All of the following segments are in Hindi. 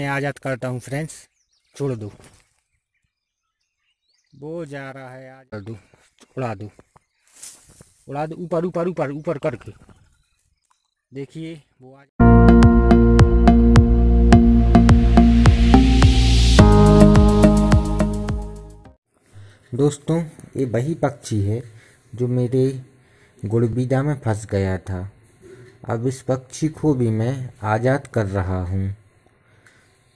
मैं आज़ाद करता हूँ फ्रेंड्स छोड़ दो। वो जा रहा है आज कर दो। उड़ा दो। उड़ा दो। ऊपर ऊपर ऊपर ऊपर करके। देखिए, वो आज दोस्तों, ये वही पक्षी है जो मेरे गुड़बीदा में फंस गया था। अब इस पक्षी को भी मैं आज़ाद कर रहा हूँ।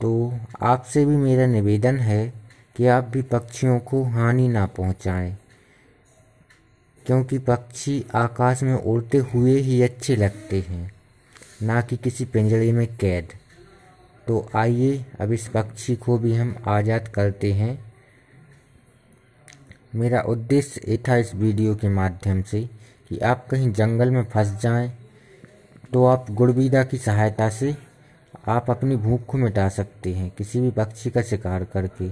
तो आपसे भी मेरा निवेदन है कि आप भी पक्षियों को हानि ना पहुँचाएँ, क्योंकि पक्षी आकाश में उड़ते हुए ही अच्छे लगते हैं, ना कि किसी पिंजरे में कैद। तो आइए, अब इस पक्षी को भी हम आज़ाद करते हैं। मेरा उद्देश्य ये था इस वीडियो के माध्यम से कि आप कहीं जंगल में फंस जाएँ तो आप गुड़बीदा की सहायता से आप अपनी भूख को मिटा सकते हैं, किसी भी पक्षी का शिकार करके।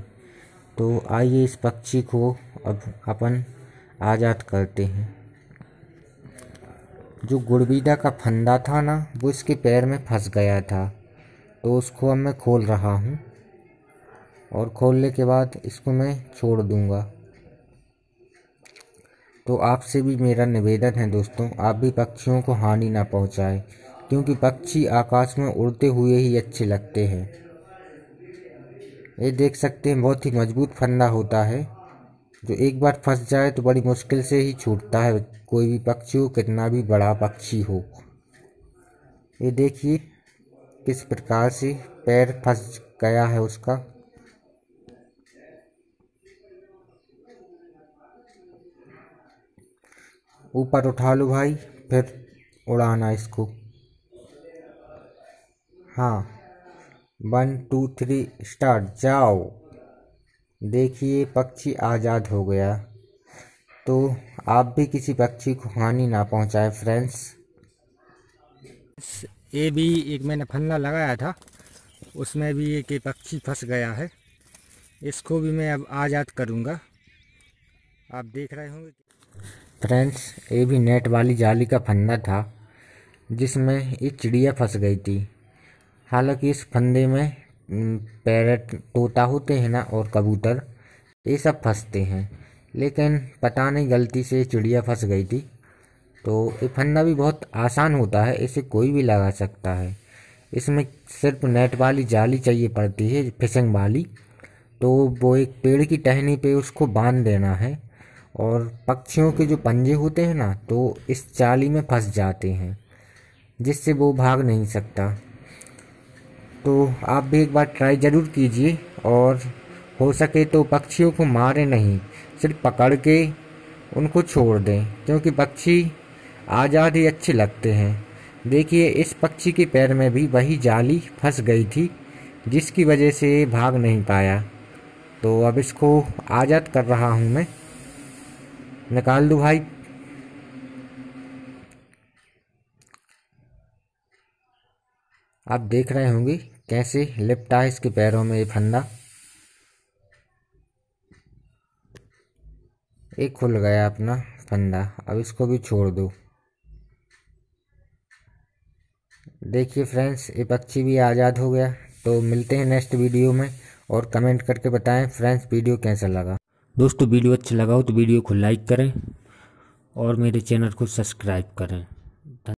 तो आइए इस पक्षी को अब अपन आज़ाद करते हैं। जो गुड़बीदा का फंदा था ना, वो इसके पैर में फंस गया था। तो उसको अब मैं खोल रहा हूँ और खोलने के बाद इसको मैं छोड़ दूँगा। तो आपसे भी मेरा निवेदन है दोस्तों, आप भी पक्षियों को हानि ना पहुंचाएँ। क्योंकि पक्षी आकाश में उड़ते हुए ही अच्छे लगते हैं। ये देख सकते हैं, बहुत ही मज़बूत फंदा होता है। जो एक बार फंस जाए तो बड़ी मुश्किल से ही छूटता है। कोई भी पक्षी हो, कितना भी बड़ा पक्षी हो। ये देखिए, किस प्रकार से पैर फंस गया है उसका। ऊपर उठा लो भाई, फिर उड़ाना इसको। हाँ। वन टू थ्री स्टार्ट जाओ। देखिए पक्षी आज़ाद हो गया। तो आप भी किसी पक्षी को हानि ना पहुँचाए फ्रेंड्स ये भी एक मैंने फन्ना लगाया था। उसमें भी एक पक्षी फंस गया है। इसको भी मैं अब आज़ाद करूँगा। आप देख रहे होंगे फ्रेंड्स ये भी नेट वाली जाली का फंदा था जिसमें एक चिड़िया फंस गई थी। हालाँकि इस फंदे में पैरट तोता होते हैं ना और कबूतर, ये सब फंसते हैं। लेकिन पता नहीं, गलती से चिड़िया फंस गई थी। तो ये फंदा भी बहुत आसान होता है, इसे कोई भी लगा सकता है। इसमें सिर्फ़ नेट वाली जाली चाहिए पड़ती है, फिशिंग वाली। तो वो एक पेड़ की टहनी पे उसको बाँध देना है। और पक्षियों के जो पंजे होते हैं ना तो इस जाली में फंस जाते हैं, जिससे वो भाग नहीं सकता। तो आप भी एक बार ट्राई ज़रूर कीजिए और हो सके तो पक्षियों को मारे नहीं, सिर्फ़ पकड़ के उनको छोड़ दें, क्योंकि पक्षी आज़ाद ही अच्छे लगते हैं। देखिए, इस पक्षी के पैर में भी वही जाली फंस गई थी, जिसकी वजह से भाग नहीं पाया। तो अब इसको आज़ाद कर रहा हूँ मैं। निकाल दो भाई। आप देख रहे होंगे कैसे लिपटा है इसके पैरों में ये फंदा। एक खुल गया अपना फंदा। अब इसको भी छोड़ दो। देखिए फ्रेंड्स, ये पक्षी भी आज़ाद हो गया। तो मिलते हैं नेक्स्ट वीडियो में और कमेंट करके बताएँ फ्रेंड्स, वीडियो कैसा लगा। दोस्तों, वीडियो अच्छा लगा हो तो वीडियो को लाइक करें और मेरे चैनल को सब्सक्राइब करें।